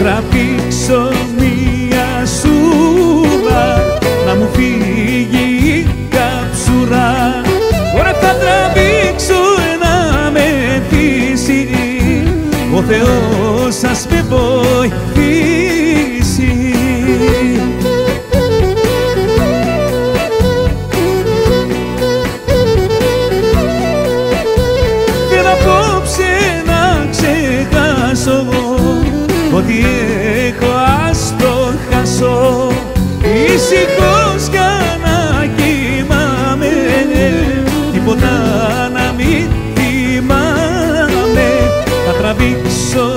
τραβήξω μία σούρα να μου φύγει η καψούρα. Τώρα θα τραβήξω ένα μεθύσι ο Θεός σας με βοηθήσει. Δεν απόψε να ξεχάσω ότι ήσυχος για να κοιμάμαι. Τίποτα να μην θυμάμαι. Θα τραβήξω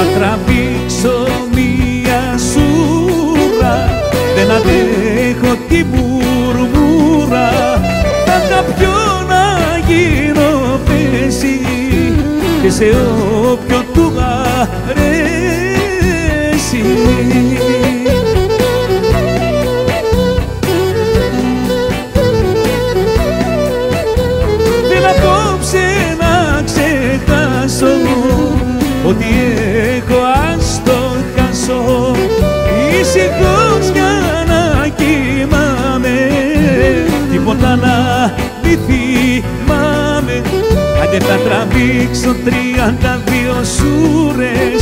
Θα τραβήξω μία σούρα Δεν αντέχω την μπουρμπούρα Θα τα πιω να γίνω πέση Και σε όποιον του αρέσει ότι έχω ας το χάσω ήσυχος για να κοιμάμαι. Τίποτα να μη θυμάμαι. Άντε θα τραβήξω τριάντα δύο σούρες